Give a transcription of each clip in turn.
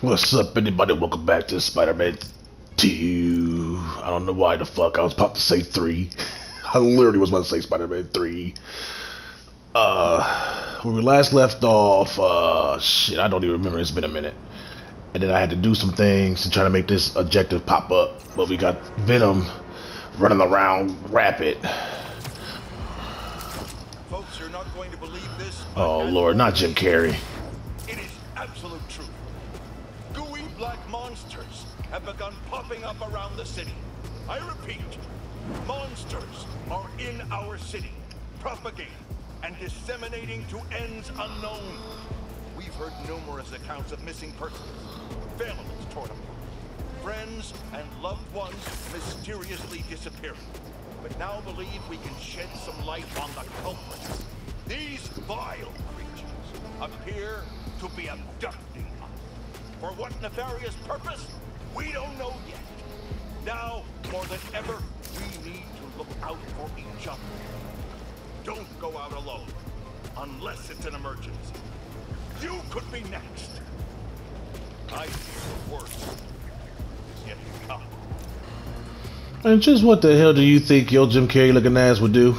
What's up, anybody? Welcome back to Spider-Man 2. I don't know why the fuck I was about to say 3. I literally was about to say Spider-Man 3. Uh, when we last left off, uh, shit, I don't even remember. It's been a minute. And then I had to do some things to try to make this objective pop up. But we got Venom running around rapid. Folks, you're not going to believe this. Oh, Lord, not Jim Carrey. Have begun popping up around the city. I repeat, monsters are in our city, propagating and disseminating to ends unknown. We've heard numerous accounts of missing persons, families torn apart, friends and loved ones mysteriously disappearing. But now believe we can shed some light on the culprits. These vile creatures appear to be abducting us. For what nefarious purpose? We don't know yet. Now, more than ever, we need to look out for each other. Don't go out alone, unless it's an emergency. You could be next. I fear the worst is yet to come. And just what the hell do you think your Jim Carrey looking ass would do?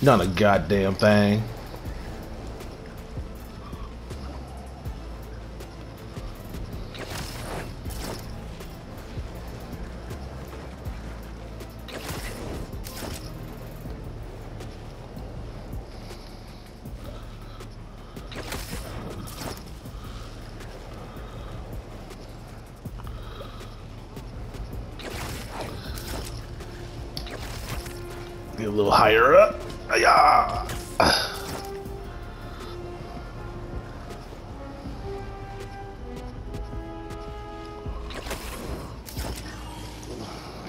Not a goddamn thing. Little higher up. Yeah.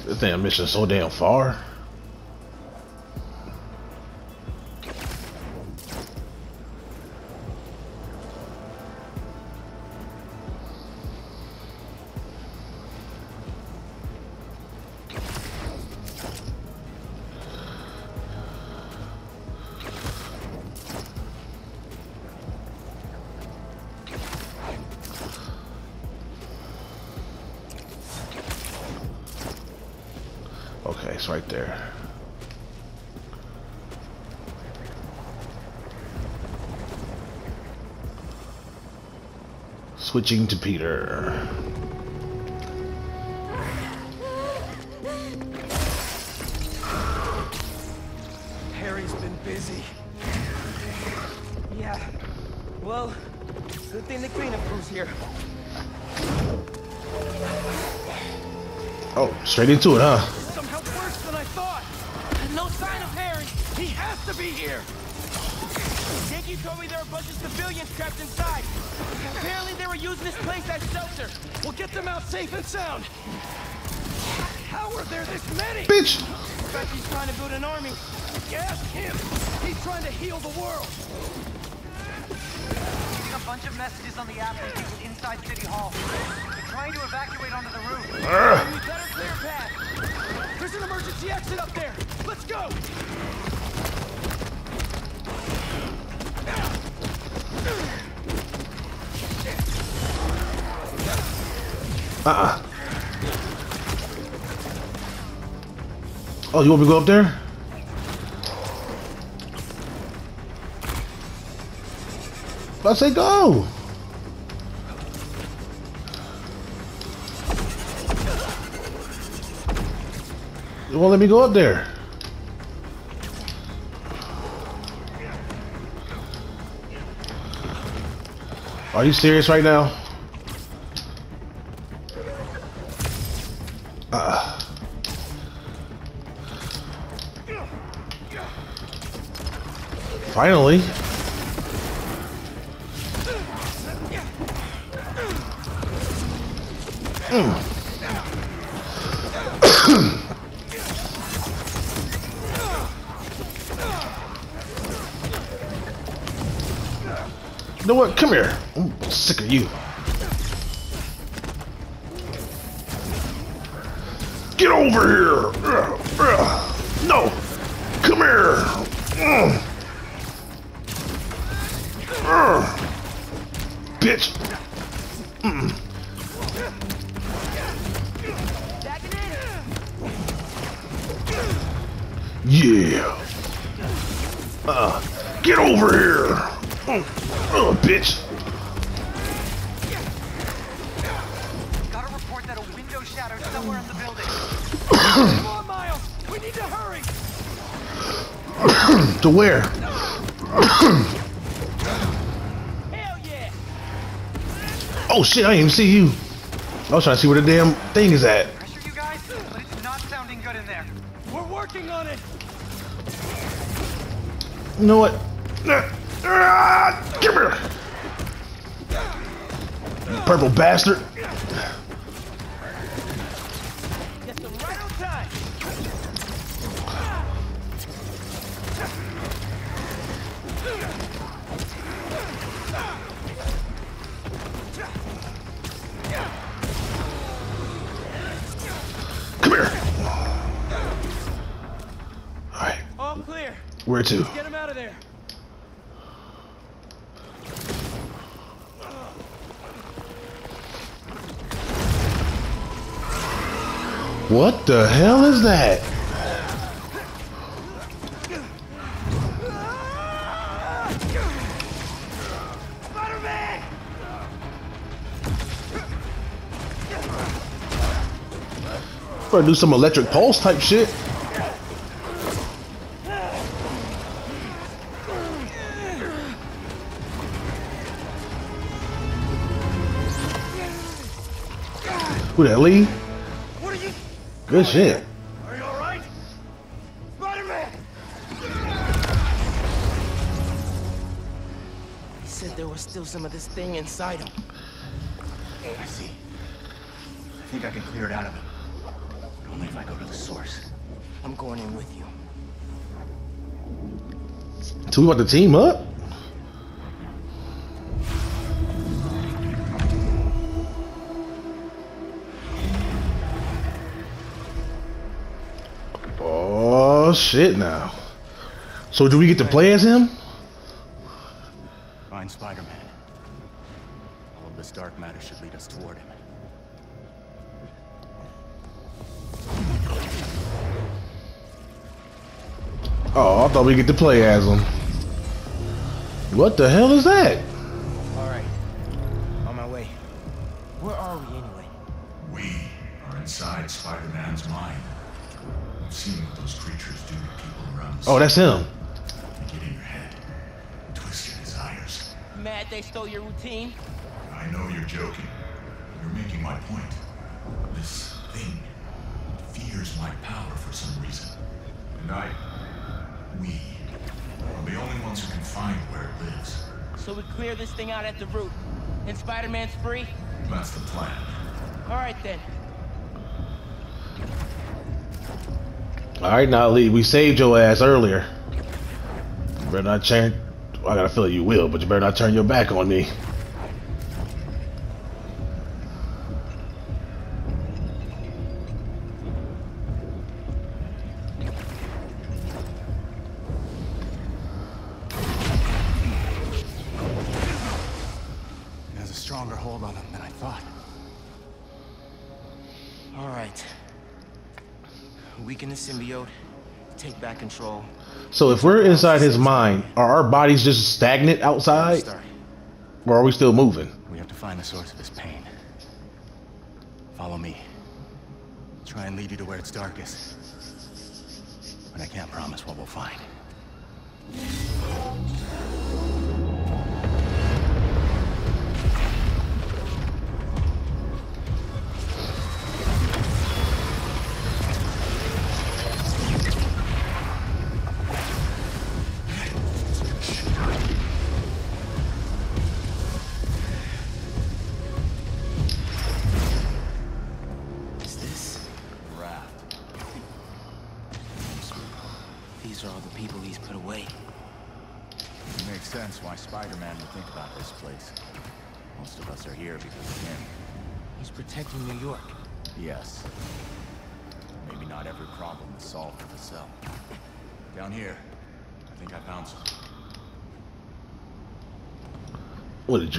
This damn mission so damn far. Switching to Peter. Harry's been busy. Yeah. Well, good thing the cleanup crew's here. Oh, straight into it, huh? Inside City Hall. They're trying to evacuate onto the roof. We better clear path. There's an emergency exit up there. Let's go. Uh-uh. Oh, you want me to go up there? I say go. You won't let me go up there. Are you serious right now? Uh. Finally. Somewhere in the building. On, Miles. We need to hurry. To where? Hell yeah. Oh shit, I didn't even see you. I was trying to see where the damn thing is at. Pressure you guys, but it's not sounding good in there. We're working on it. You know what? Come here. You Purple bastard. What the hell is that? Better do some electric pulse type shit. Who that Li? What are you? Good shit. Are you all right? Spider-Man! He said there was still some of this thing inside him. Oh, I see. I think I can clear it out of him. But only if I go to the source. I'm going in with you. So we about to team up? Shit now. So do we get to play as him? Find Spider-Man. All of this dark matter should lead us toward him. Oh, I thought we get to play as him. What the hell is that? Oh, that's him. All right, now Li, we saved your ass earlier. You better not turn. I got a feeling you will, but you better not turn your back on me. Has a stronger hold on him than I thought. All right. Weaken the symbiote. Take back control. So if we're inside his mind, are our bodies just stagnant outside, or are we still moving? We have to find the source of his pain. Follow me. Try and lead you to where it's darkest. But I can't promise what we'll find.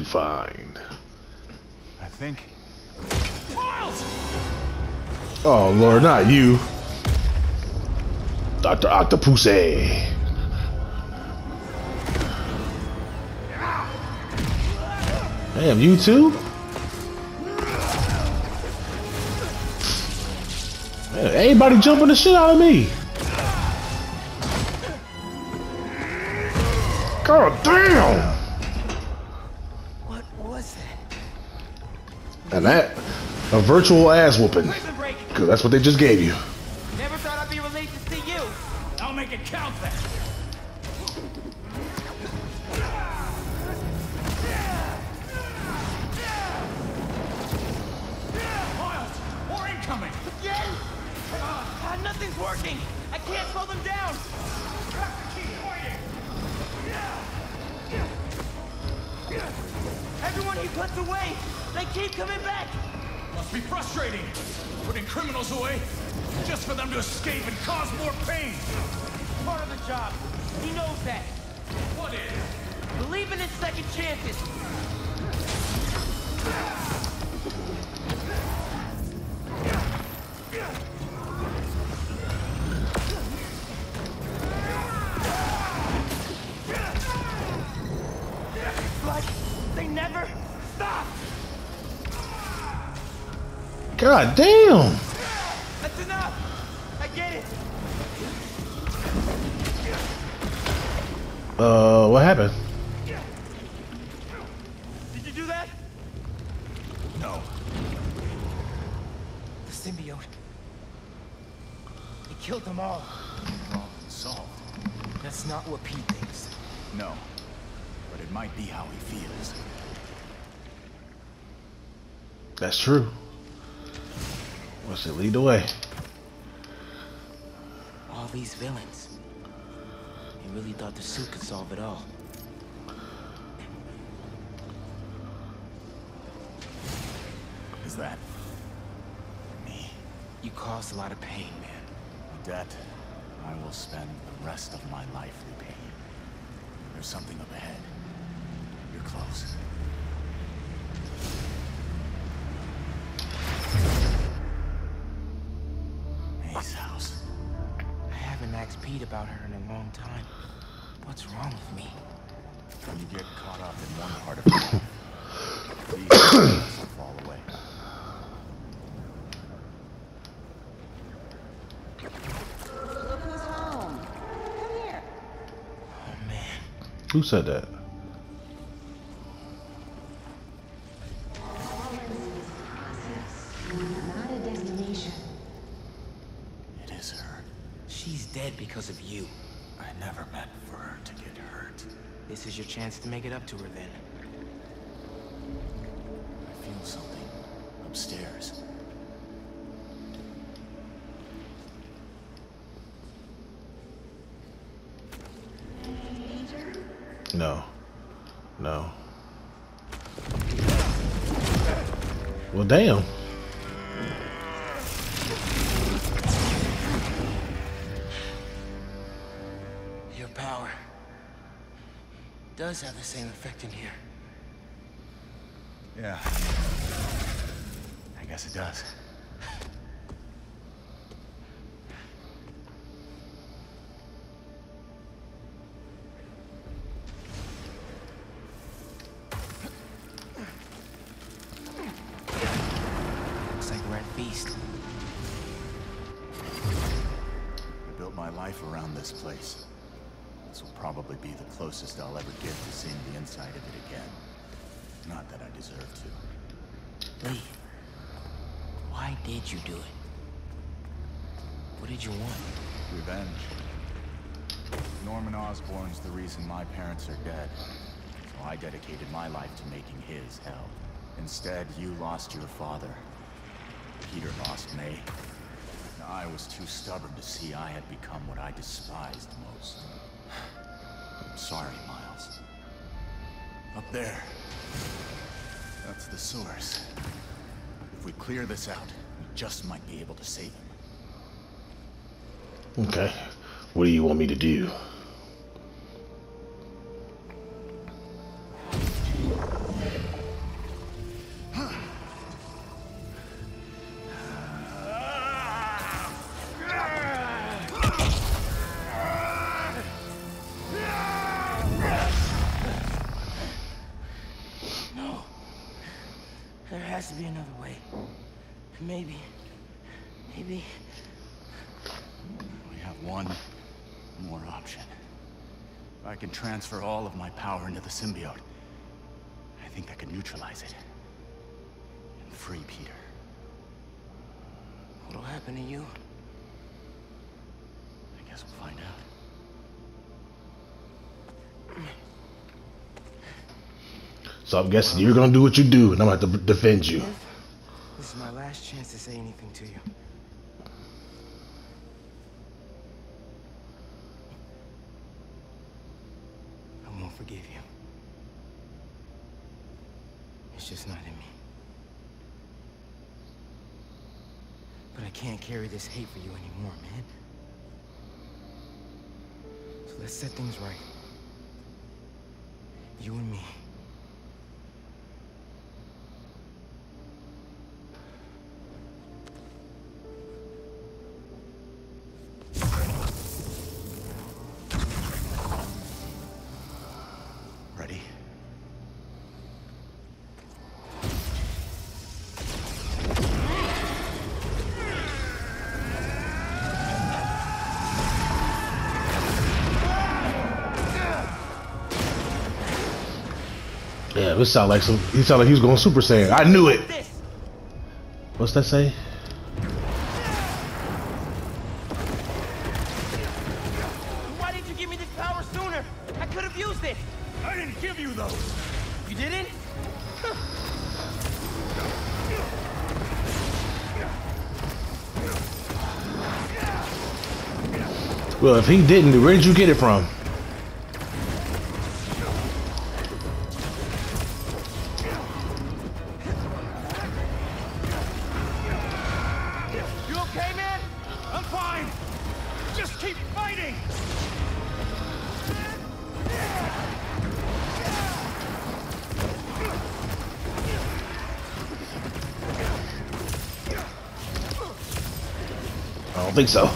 Find? I think? Oh Lord, not you. Dr. Octopus. Damn, you too? Man, everybody jumping the shit out of me. God damn! Virtual ass whooping. Cause that's what they just gave you. Never thought I'd be relieved to see you! I'll make it count then. Miles, more incoming. Again? Ah, nothing's working! I can't slow them down! Everyone he puts away, they keep coming back! Must be frustrating. Putting criminals away just for them to escape and cause more pain. Part of the job. He knows that. What is? Believing in second chances. Like God damn! That's enough. I get it. Uh, what happened? Did you do that? No. The symbiote. He killed them all. Problem solved. That's not what Pete thinks. No. But it might be how he feels. That's true. What's it lead the way? All these villains. He really thought the suit could solve it all. Is that me? You caused a lot of pain, man. A debt I will spend the rest of my life repaying. There's something up ahead. You're close. May's house. I haven't asked Pete about her in a long time. What's wrong with me? When you get caught up in one part of it, these things fall away. Look who's home. Come here. Oh man. Who said that? Not a destination. It is her. She's dead because of you. I never meant for her to get hurt. This is your chance make it up to her then. I feel something upstairs. No. No. Well, damn. Does have the same effect in here. Yeah. I guess it does. Looks like we're at feast. I built my life around this place. This will probably be the closest I'll ever get to seeing the inside of it again. Not that I deserve to. Li, why did you do it? What did you want? Revenge. Norman Osborn's the reason my parents are dead. So I dedicated my life to making his hell. Instead, you lost your father. Peter lost me. I was too stubborn to see I had become what I despised most. Sorry, Miles. Up there. That's the source. If we clear this out, we just might be able to save him. Okay. What do you want me to do? Transfer all of my power into the symbiote, I think I can neutralize it. And free Peter. What'll happen to you? I guess we'll find out. So I'm guessing you're gonna do what you do, and I'm gonna have to defend you. This is my last chance to say anything to you. Forgive you. It's just not in me. But I can't carry this hate for you anymore, man. So let's set things right. You and me. Yeah, this sound like some. He sound like he was going Super Saiyan. I knew it. What's that say? Why didn't you give me this power sooner? I could have used it. I didn't give you those! You didn't? Well, if he didn't, where did you get it from? I don't think so.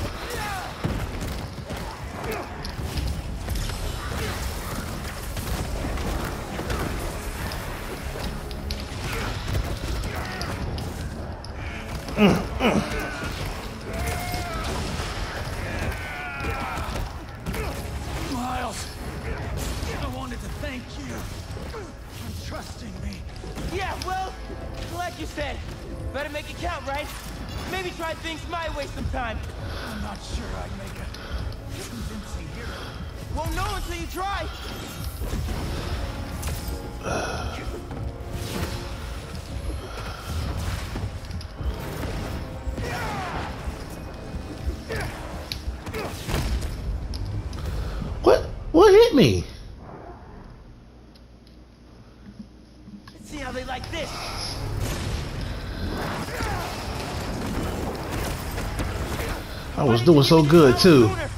Was doing so good too.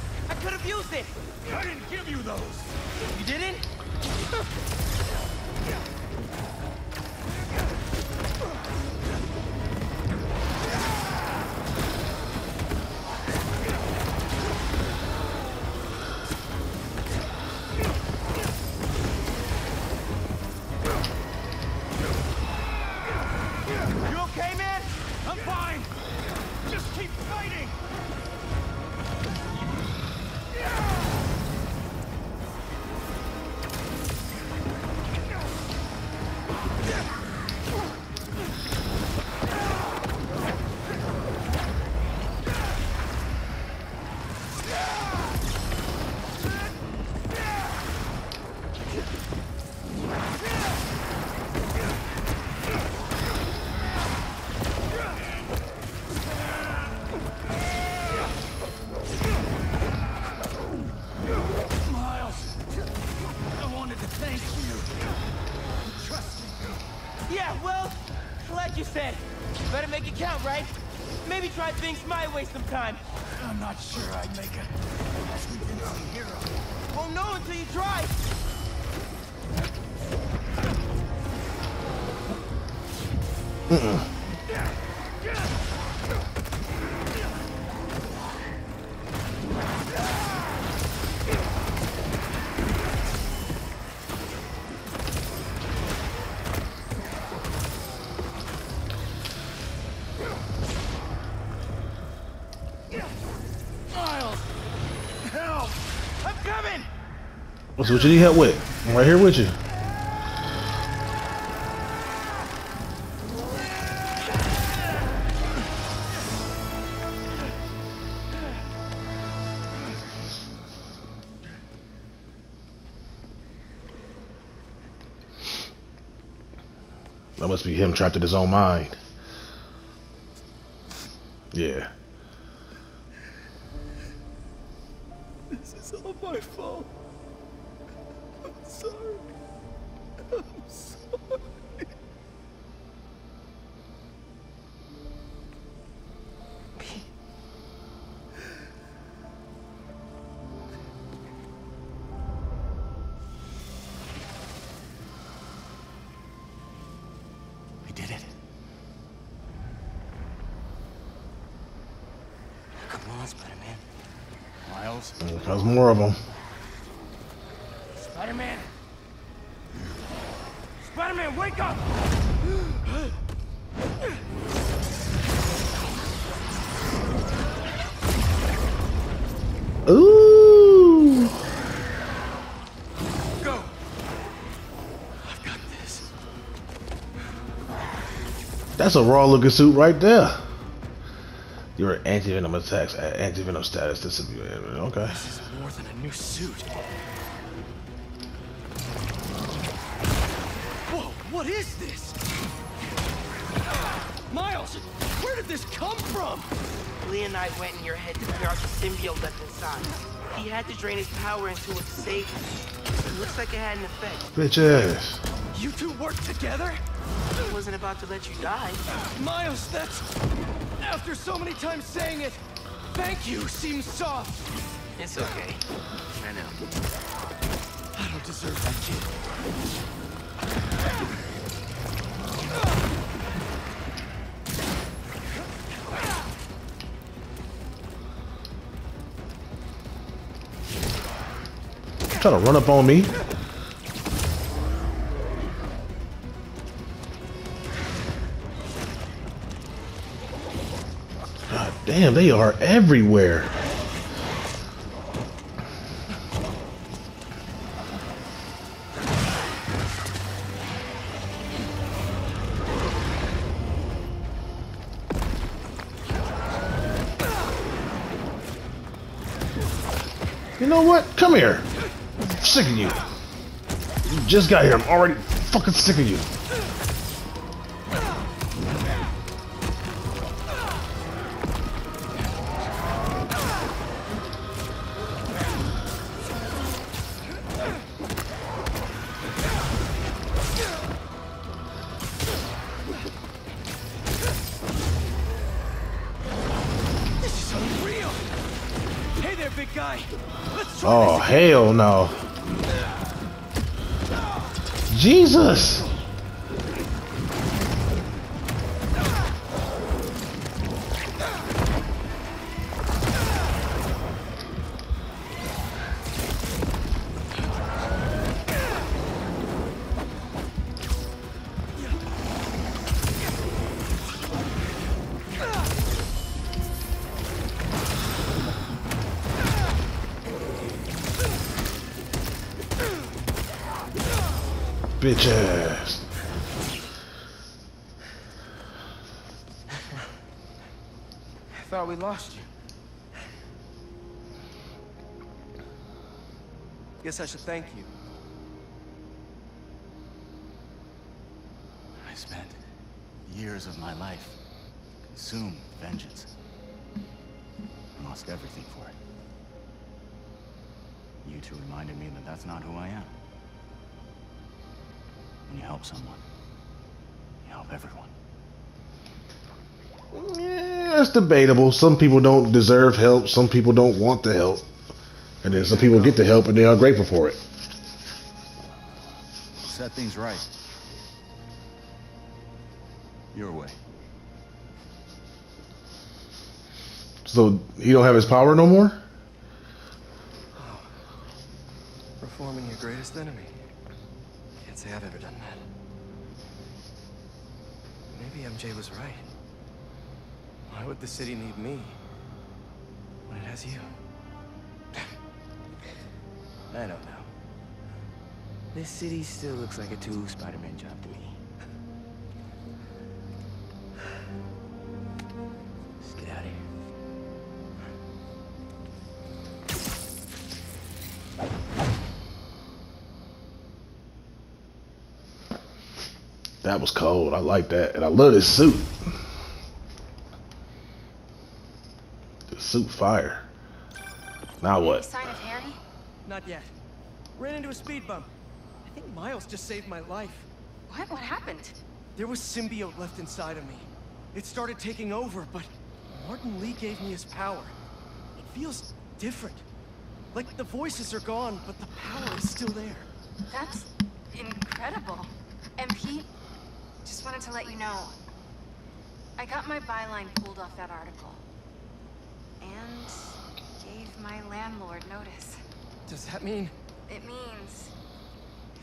Things my way sometime. I'm not sure I'd make a convincing hero. Oh, Won't know until you try. What's what you need help with? I'm right here with you. That must be him trapped in his own mind. Yeah. Miles, There's more of them. Spider-Man! Spider-Man, wake up! Ooh. Go! I've got this. That's a raw looking suit right there. Your anti-venom attacks at anti-venom status. This is okay. This is more than a new suit. Whoa, what is this? Miles, where did this come from? Leonite went in your head to clear out the symbiote that's inside. He had to drain his power into it to save you. It looks like it had an effect. Bitch ass. You two worked together? I wasn't about to let you die. Miles, that's... After so many times saying it, thank you seems soft. It's okay. I know. I don't deserve that kid. Trying to run up on me. God damn, they are everywhere. You know what? Come here. I'm sick of you. You just got here. I'm already fucking sick of you. Hell no. Jesus. Bitch ass. I thought we lost you. Guess I should thank you. I spent years of my life consumed vengeance. I lost everything for it. You two reminded me that that's not who I am. When you help someone, you help everyone. Yeah, it's debatable. Some people don't deserve help. Some people don't want the help. And then some people get the help and they are grateful for it. Set things right. Your way. So he don't have his power no more? Reforming your greatest enemy. Can't say I've ever done that. MJ was right. Why would the city need me when it has you? I don't know. This city still looks like a two Spider-Man job to me. Was cold. I like that. And I love this suit. The suit fire. Now what? Sign of Harry? Not yet. Ran into a speed bump. I think Miles just saved my life. What? What happened? There was symbiote left inside of me. It started taking over, but Martin Li gave me his power. It feels different. Like the voices are gone, but the power is still there. That's incredible. And Pete, just wanted to let you know, I got my byline pulled off that article. And gave my landlord notice. Does that mean... It means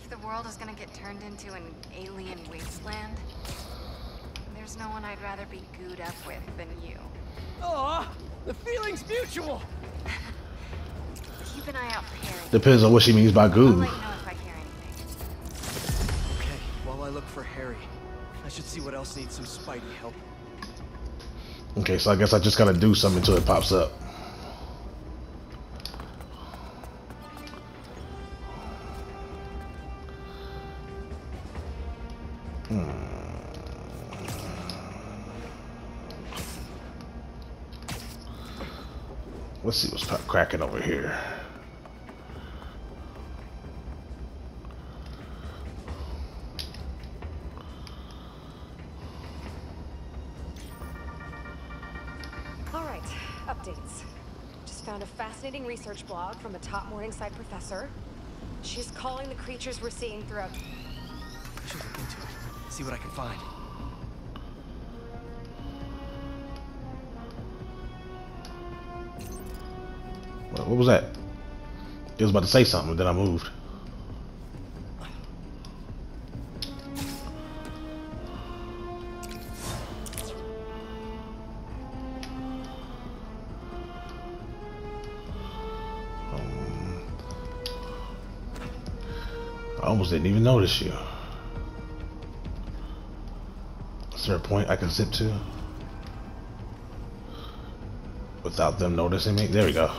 if the world is gonna get turned into an alien wasteland, there's no one I'd rather be gooed up with than you. Aw, the feeling's mutual! Keep an eye out for Harry. Depends on what she means by I'll goo. let you know if I hear anything. Okay, while I look for Harry, I should see what else needs some Spidey help. Okay, so I guess I just gotta do something until it pops up. Hmm. Let's see what's cracking over here. Research blog from a top Morningside professor. She's calling the creatures we're seeing throughout. I should look into it, see what I can find. What what was that? It was about to say something, then I moved. Almost didn't even notice you. Is there a point I can zip to? Without them noticing me? There we go.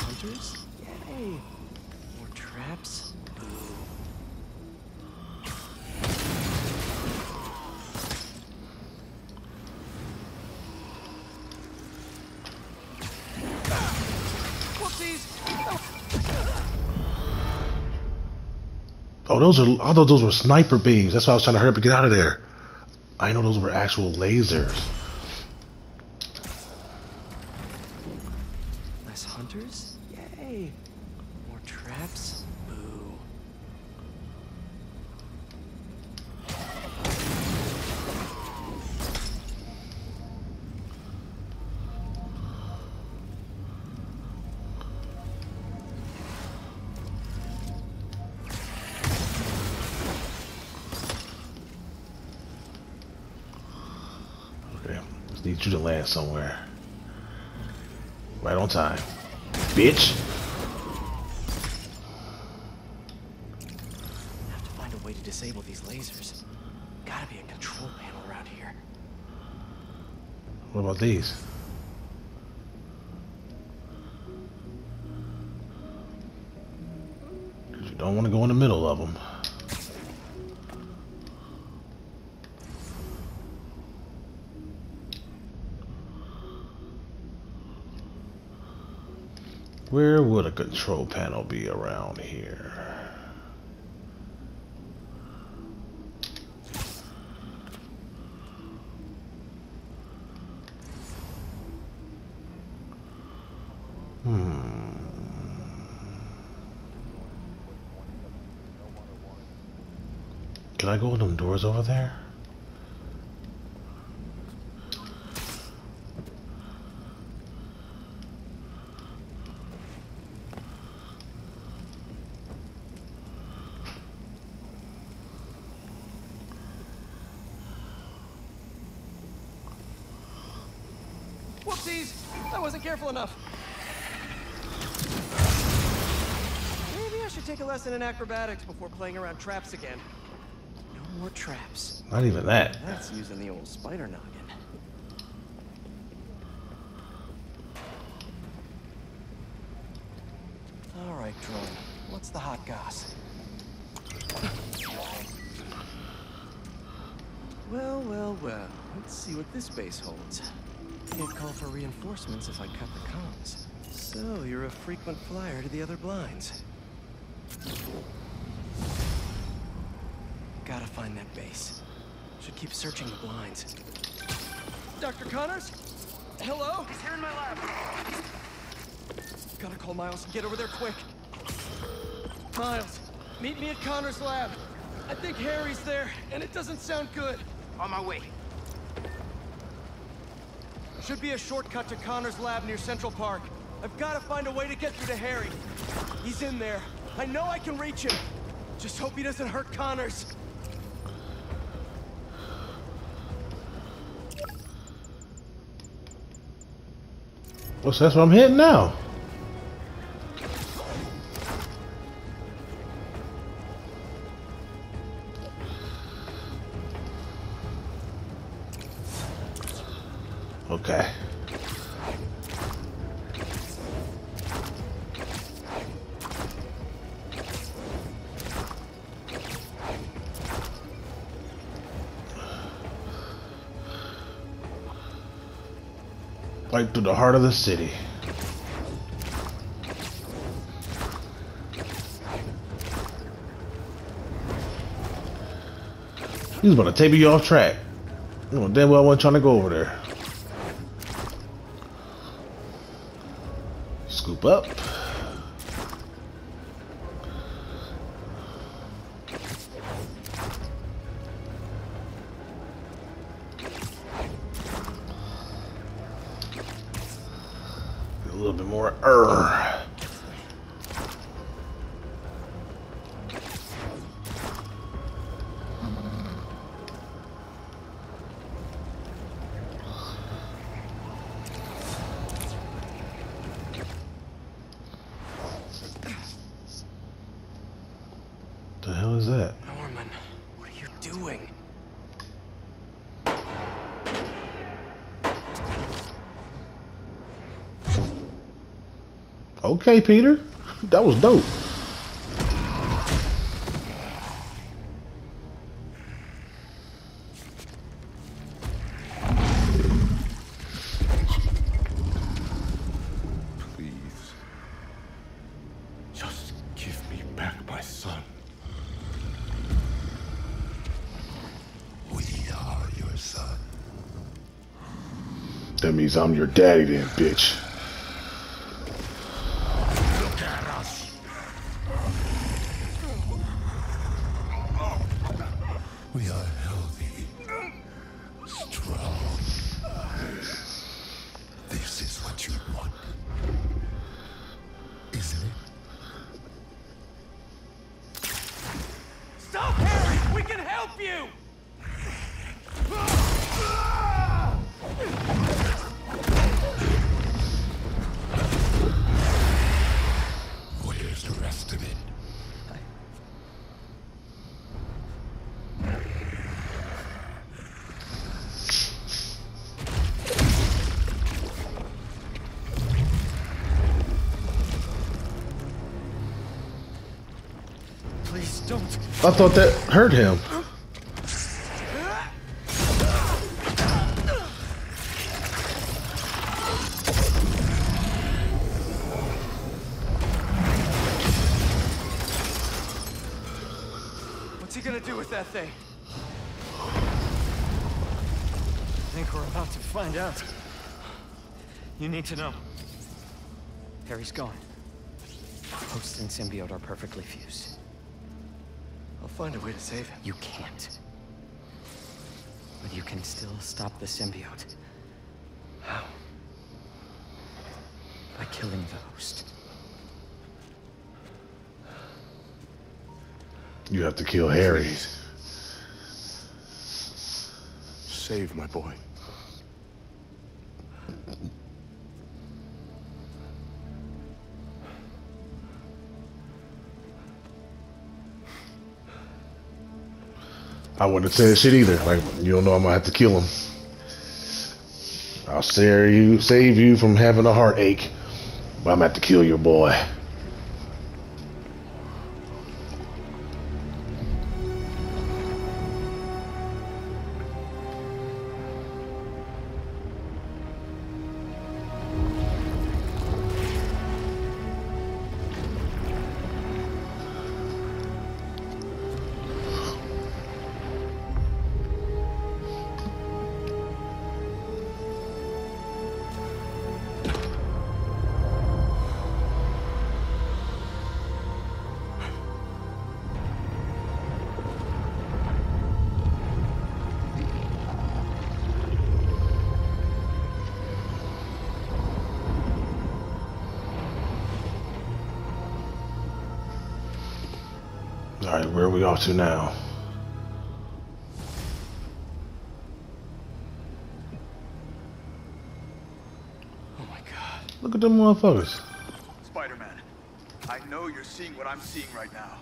Hunters? Yay! More traps? Oh, those are. I thought those were sniper beams. That's why I was trying to hurry up and get out of there. I know those were actual lasers. Bitch. Have to find a way to disable these lasers. Gotta be a control panel around here. What about these? You don't want to go in the middle of them. Where would a control panel be around here? Hmm. Can I go in them doors over there? Whoopsies! I wasn't careful enough. Maybe I should take a lesson in acrobatics before playing around traps again. No more traps. Not even that. That's using the old spider noggin. All right, drone. What's the hot goss? Well, well, well. Let's see what this base holds. Can't call for reinforcements if I cut the comms. So, you're a frequent flyer to the other blinds. Should keep searching the blinds. Dr. Connors? Hello? He's here in my lab. Gotta call Miles and get over there quick. Miles, meet me at Connors' lab. I think Harry's there, and it doesn't sound good. On my way. Should be a shortcut to Connors' lab near Central Park. I've gotta find a way to get through to Harry. He's in there. I know I can reach him. Just hope he doesn't hurt Connors. Well, that's where I'm heading now. The heart of the city. He's about to take me off track. You know, damn well I wasn't trying to go over there. Scoop up. Okay, Peter. That was dope. Please. Just give me back my son. We are your son. That means I'm your daddy then, bitch. I thought that hurt him. What's he gonna do with that thing? I think we're about to find out. You need to know. Find a way to save him. You can't. But you can still stop the symbiote. How? By killing the host. You have to kill Harry. Save my boy. I wouldn't have said shit either. Like, you don't know I'm gonna have to kill him. I'll save you, save you from having a heartache, but I'm gonna have to kill your boy. Right, where are we off to now? Oh my god. Look at them motherfuckers. Spider-Man, I know you're seeing what I'm seeing right now.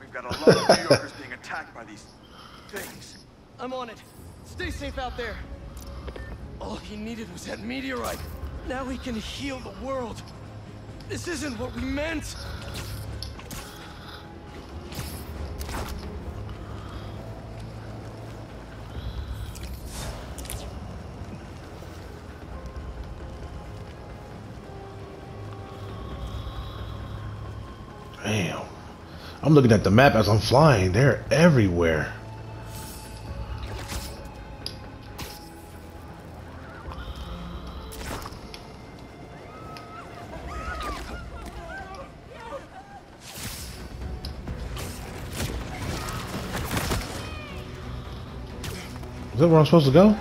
We've got a lot of New Yorkers being attacked by these things. I'm on it. Stay safe out there. All he needed was that meteorite. Now he can heal the world. This isn't what we meant. I'm looking at the map as I'm flying. They're everywhere. Is that where I'm supposed to go?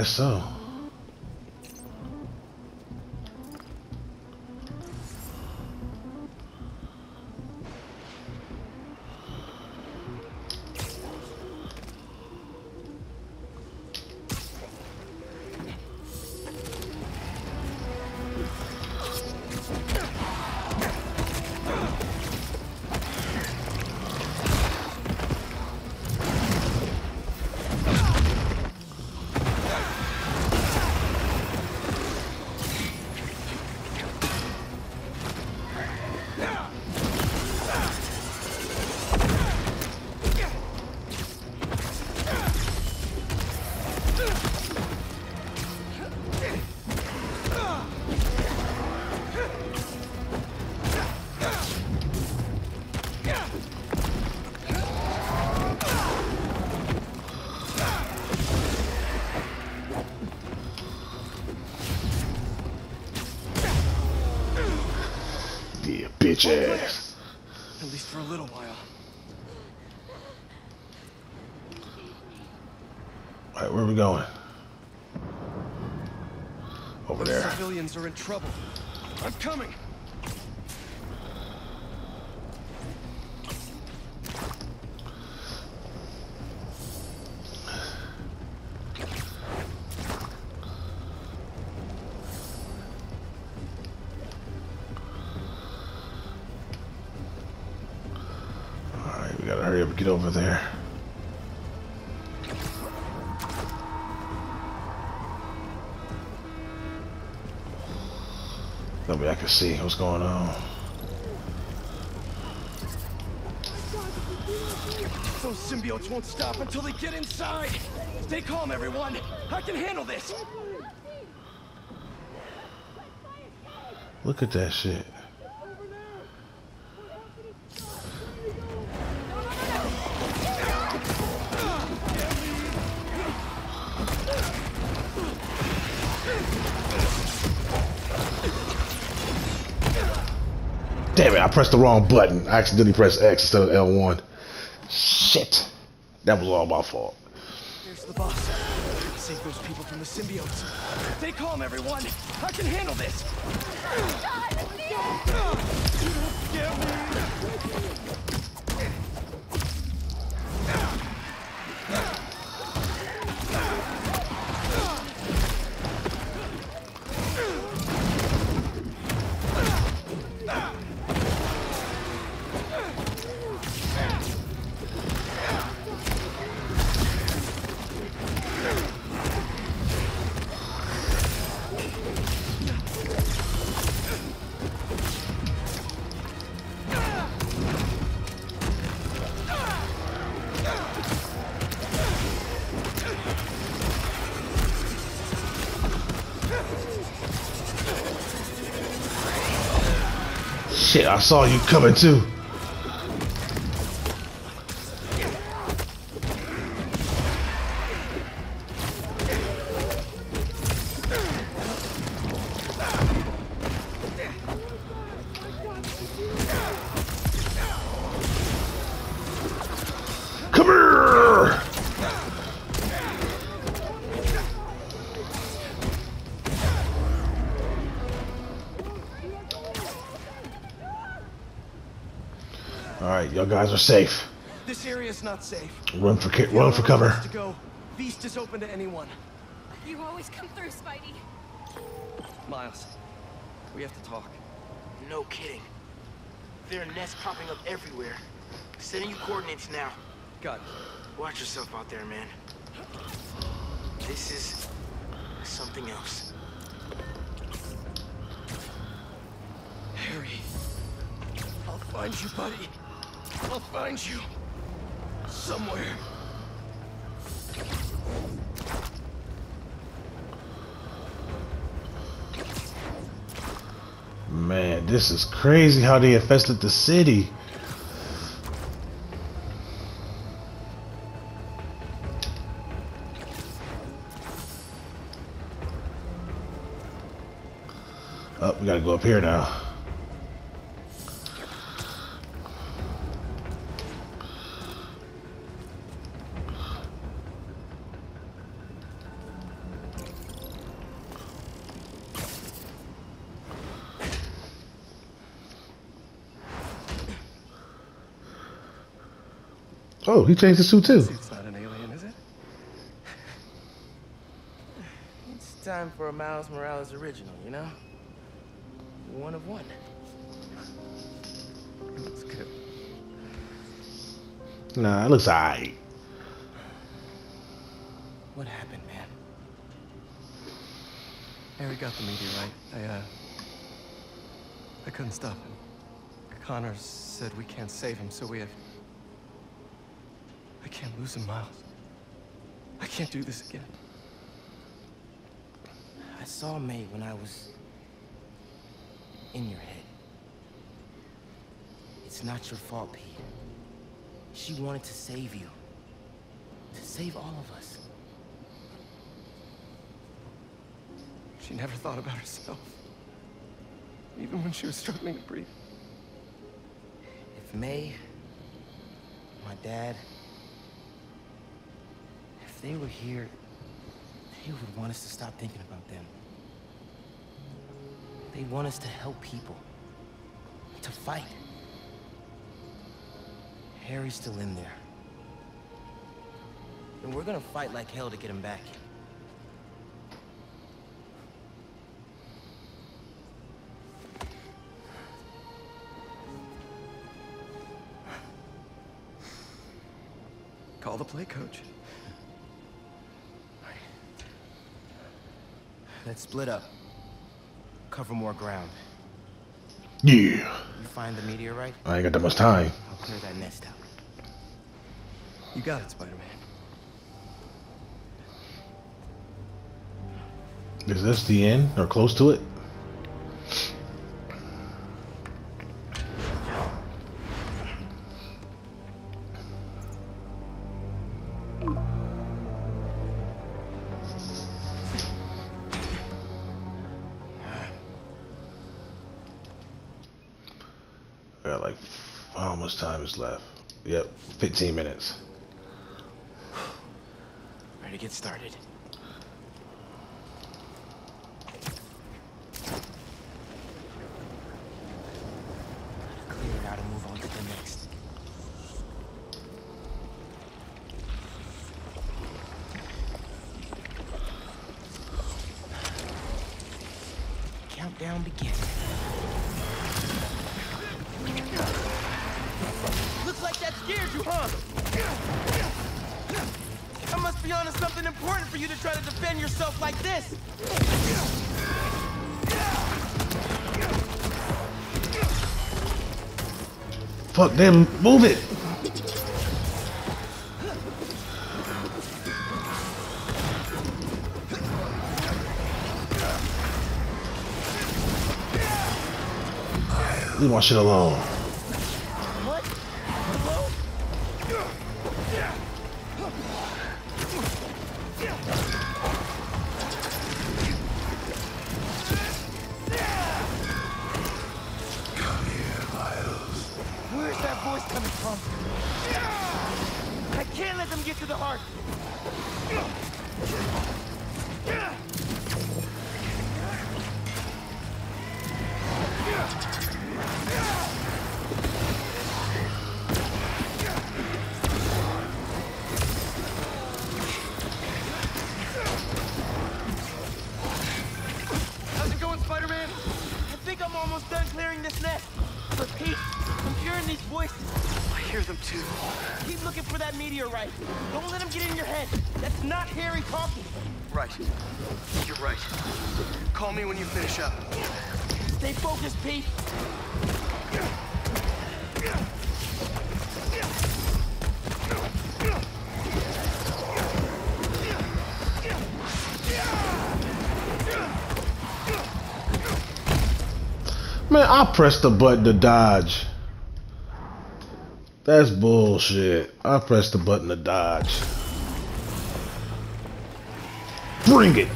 Guess so. Bitch ass. At least for a little while. Alright, where are we going? Over The there. civilians are in trouble. I'm coming. That way I can see what's going on. Those symbiotes won't stop until they get inside. Stay calm, everyone. I can handle this. Look at that shit. Pressed the wrong button. I accidentally pressed X instead of L1. Shit. That was all my fault. Here's the boss. Save those people from the symbiotes. Stay calm, everyone. I can handle this. Shit, I saw you coming too. All right, y'all guys are safe. This area's not safe. Run for ca- You run have for cover. To go. F.E.A.S.T is open to anyone. You always come through, Spidey. Miles, we have to talk. No kidding. There are nests popping up everywhere. Sending you coordinates now. God. Watch yourself out there, man. This is something else. Harry. I'll find you, buddy. I'll find you. Somewhere. Man, this is crazy how they infested the city. Oh, we gotta go up here now. He changed the suit too. It's not an alien, is it? It's time for a Miles Morales original, you know? One of one. It looks good. Nah, it looks alright. What happened, man? Harry got the meteorite. I, uh... I couldn't stop him. Connor said we can't save him, so we have... I can't lose him, Miles. I can't do this again. I saw May when I was in your head. It's not your fault, Pete. She wanted to save you. To save all of us. She never thought about herself. Even when she was struggling to breathe. If May, my dad, if they were here, they would want us to stop thinking about them. They want us to help people. To fight. Harry's still in there. And we're gonna fight like hell to get him back. Call the play coach. Let's split up. Cover more ground. Yeah. You find the meteorite, I ain't got that much time. I'll clear that nest out. You got it, Spider-Man. Is this the end or close to it? 15 minutes. Ready to get started. Clear it out and move on to the next. Countdown begins. Like that scared you, huh? I must be onto something important for you to try to defend yourself like this. Fuck them, move it! Leave my shit alone. Man, I pressed the button to dodge. That's bullshit. I pressed the button to dodge. Bring it.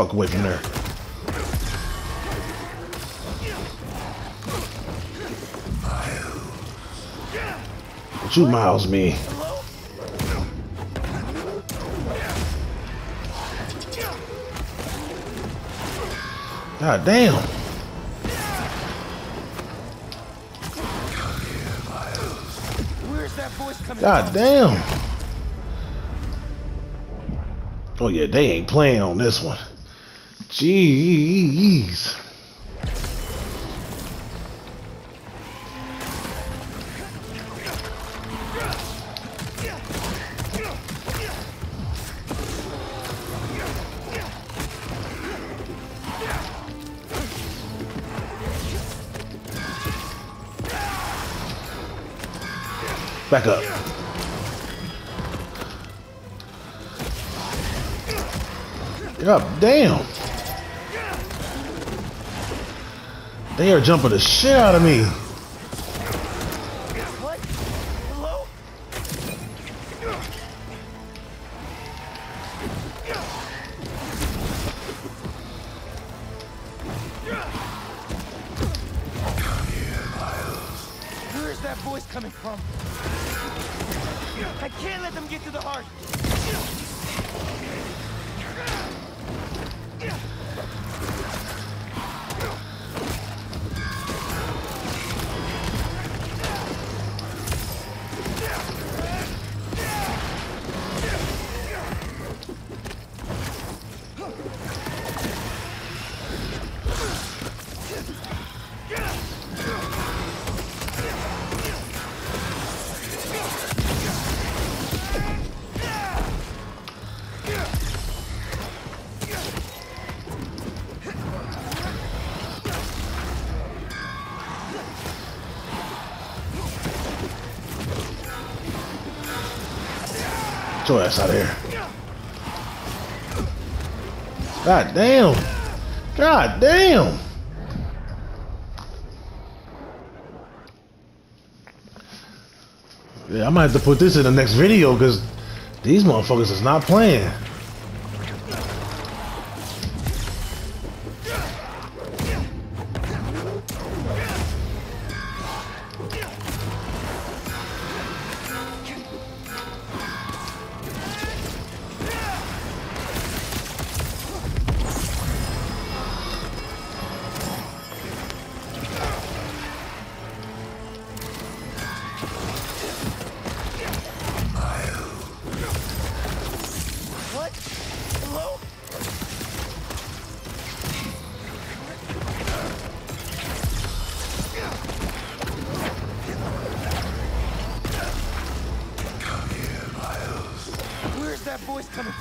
Fuck away from there. You miles me? God damn. God damn. Oh yeah, they ain't playing on this one. Jeez. Back up. God damn. They are jumping the shit out of me. What? Hello? Where's that voice coming from? I can't let them get to the heart. Get your ass out of here. God damn. God damn. Yeah, I might have to put this in the next video because these motherfuckers is not playing.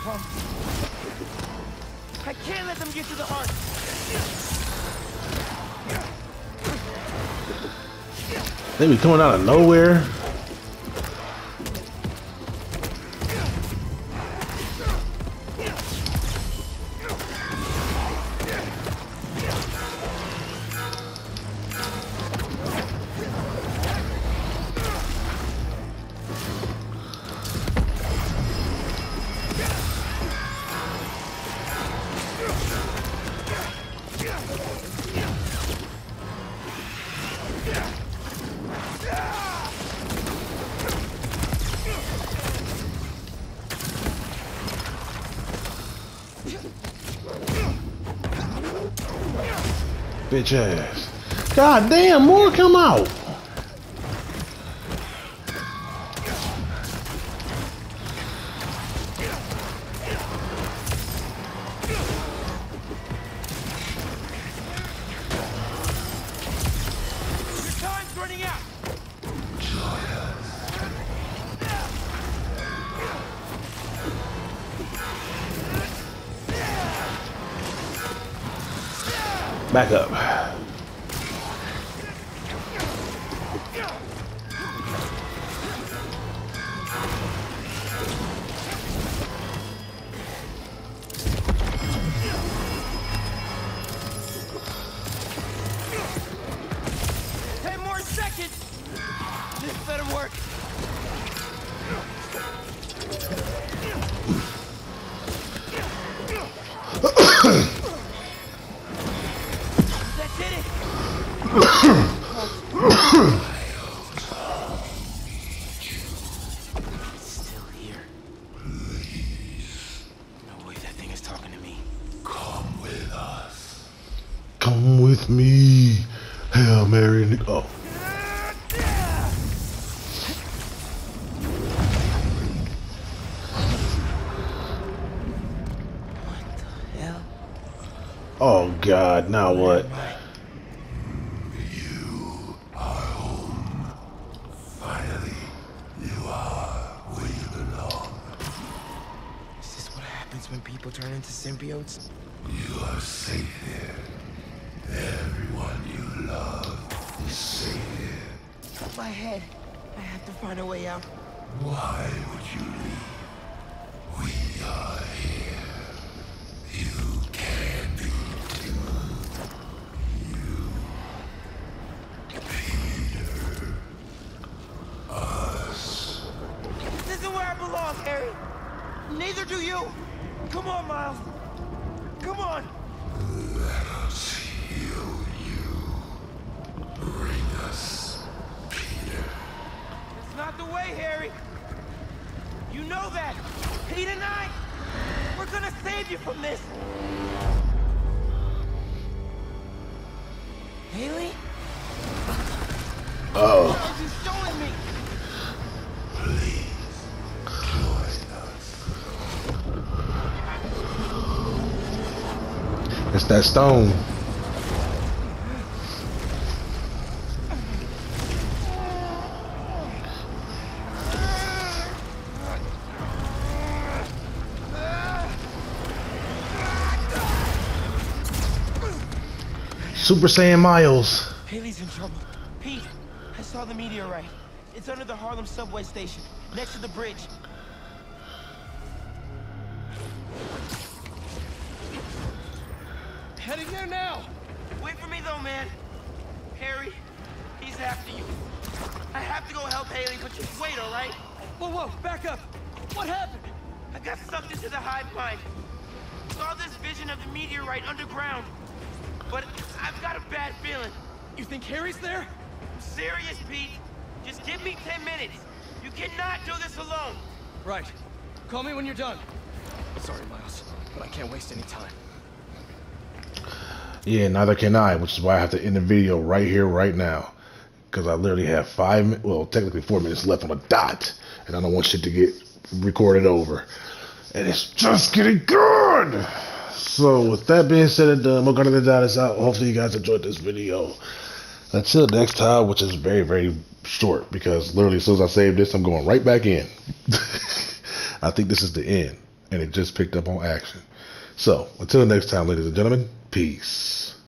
From? I can't let them get to the heart. They be coming out of nowhere. Bitch ass. God damn, more come out. Back up. Work. God. Now what? You are home. Finally, you are where you belong. Is this what happens when people turn into symbiotes? You are safe here. Everyone you love is safe here. My head. I have to find a way out. Why would you leave? That stone. Super Saiyan Miles. Hailey's in trouble. Pete, I saw the meteorite. It's under the Harlem subway station, next to the bridge. Yeah, neither can I, which is why I have to end the video right here, right now. Because I literally have five, well, technically four minutes left on a dot. And I don't want shit to get recorded over. And it's just getting good! So, with that being said and done, we're going to dot is out. Hopefully, you guys enjoyed this video. Until next time, which is very, very short. Because literally, as soon as I save this, I'm going right back in. I think this is the end. And it just picked up on action. So, until next time, ladies and gentlemen, peace.